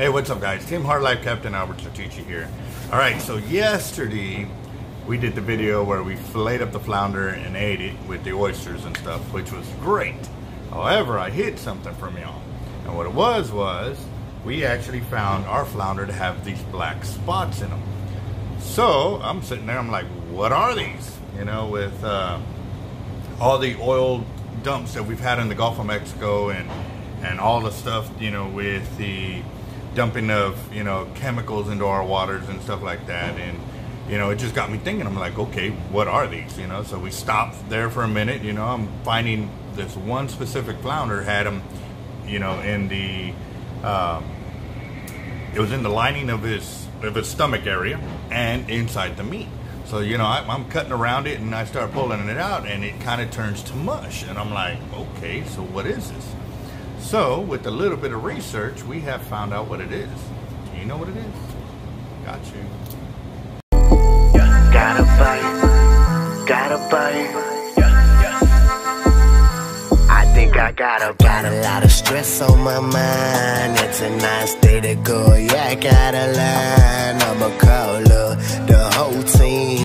Hey, what's up, guys? Team Hard Life Captain Alberto Zertuche here. All right, so yesterday we did the video where we filleted up the flounder and ate it with the oysters and stuff, which was great. However, I hid something from y'all. And what it was was we actually found our flounder to have these black spots in them. So I'm sitting there, I'm like, what are these? You know, with uh, all the oil dumps that we've had in the Gulf of Mexico and and all the stuff, you know, with the dumping of you know chemicals into our waters and stuff like that. And you know it just got me thinking. I'm like okay what are these you know? So we stopped there for a minute you know? I'm finding this one specific flounder had them you know in the um, it was in the lining of his of his stomach area and inside the meat. So you know I, i'm cutting around it and i start pulling it out and it kind of turns to mush. And i'm like okay so what is this so, with a little bit of research, we have found out what it is. Do you know what it is? Got you. Gotta bite, gotta bite. I think I got a, got a lot of stress on my mind. It's a nice day to go. Yeah, I got a line. I'ma call up the whole team.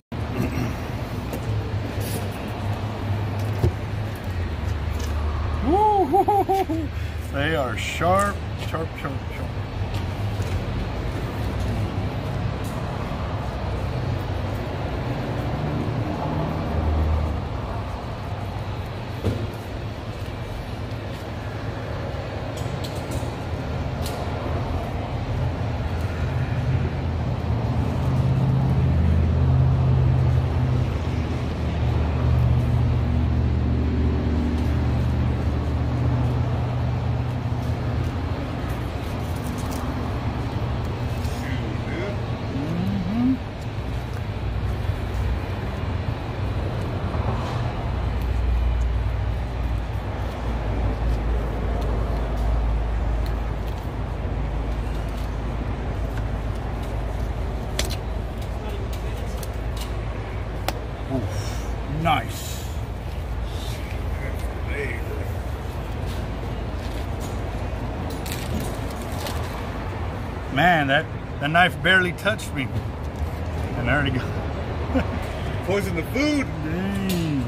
They are sharp, sharp, sharp, sharp. Nice. Man, that, that knife barely touched me. And I already got Poison the food. Dang.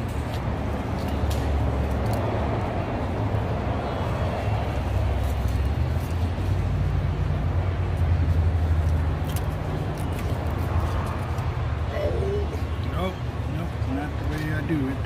Nope, nope, not the way I do it.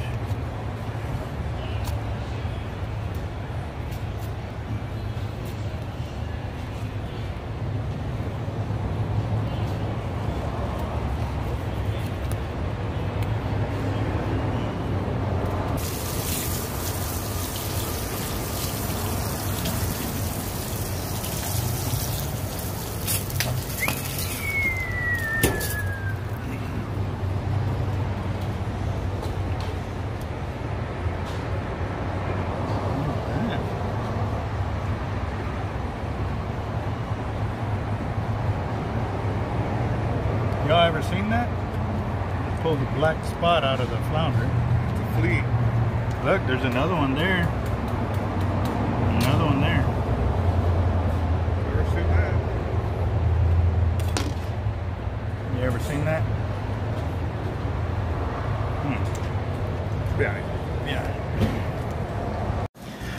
Y'all ever seen that? Pull the black spot out of the flounder. It's a flea. Look, there's another one there. Another one there. Never seen that. You ever seen that? Hmm. Yeah. Yeah.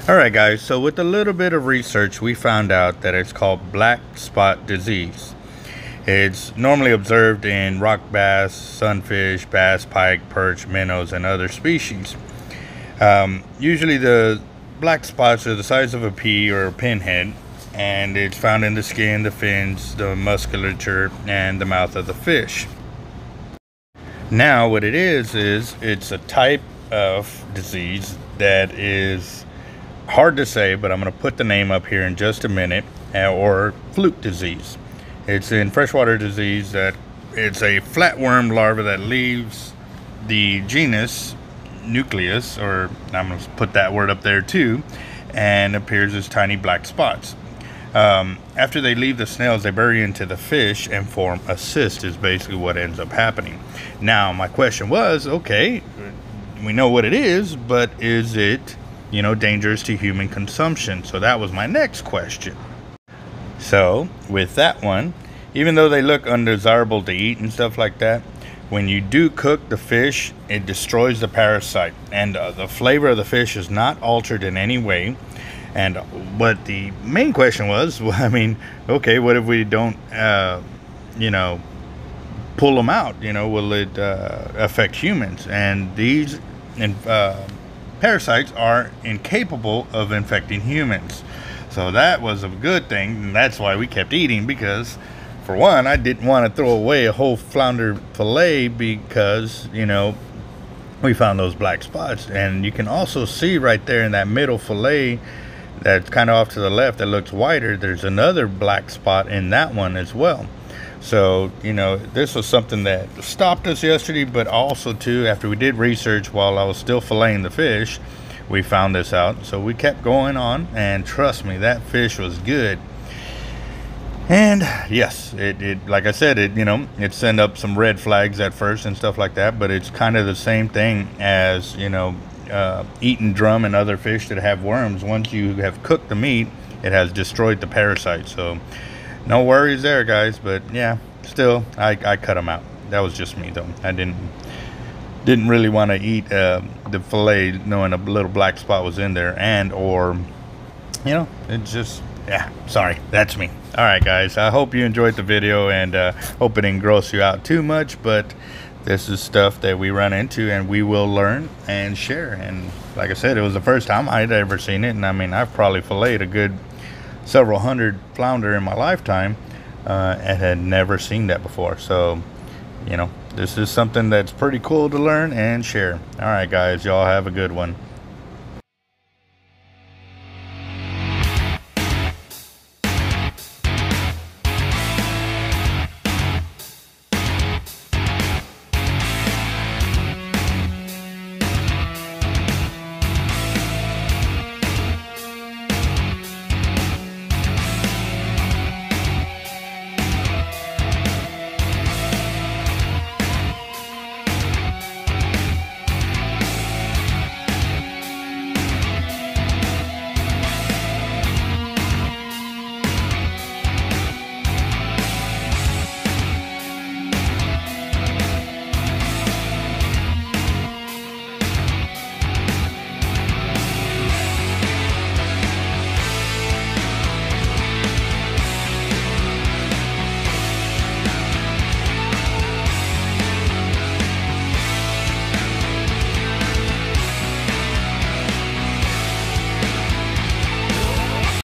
All right, guys. So with a little bit of research, we found out that it's called black spot disease. It's normally observed in rock bass, sunfish, bass, pike, perch, minnows, and other species. Um, usually, the black spots are the size of a pea or a pinhead, and it's found in the skin, the fins, the musculature, and the mouth of the fish. Now, what it is, is it's a type of disease that is hard to say, but I'm going to put the name up here in just a minute, or fluke disease. It's in freshwater disease that it's a flatworm larva that leaves the genus Neascus, or I'm going to put that word up there too, and appears as tiny black spots. Um, after they leave the snails, they bury into the fish and form a cyst, is basically what ends up happening. Now, my question was okay, we know what it is, but is it, you know, dangerous to human consumption? So that was my next question. So, with that one, even though they look undesirable to eat and stuff like that, when you do cook the fish, it destroys the parasite, and uh, the flavor of the fish is not altered in any way. And what the main question was, well, I mean, okay, what if we don't, uh, you know, pull them out? You know, will it uh, affect humans? And these uh, parasites are incapable of infecting humans. So that was a good thing, and that's why we kept eating because for one, I didn't want to throw away a whole flounder fillet because, you know, we found those black spots. And you can also see right there in that middle fillet that's kind of off to the left that looks whiter, there's another black spot in that one as well. So, you know, this was something that stopped us yesterday, but also, too, after we did research while I was still filleting the fish, we found this out. So we kept going on, and trust me, that fish was good. And yes, it, it like I said, it you know it sent up some red flags at first and stuff like that, but it's kind of the same thing as you know uh, eating drum and other fish that have worms. Once you have cooked the meat, it has destroyed the parasite. So no worries there, guys. But yeah, still I, I cut them out. That was just me though. I didn't didn't really want to eat uh, the fillet knowing a little black spot was in there and or you know it just yeah sorry that's me. All right guys i hope you enjoyed the video and uh, hope it didn't gross you out too much but this is stuff that we run into and we will learn and share. And like i said it was the first time i'd ever seen it and i mean i've probably filleted a good several hundred flounder in my lifetime uh, and had never seen that before. So you know this is something that's pretty cool to learn and share. All right guys y'all have a good one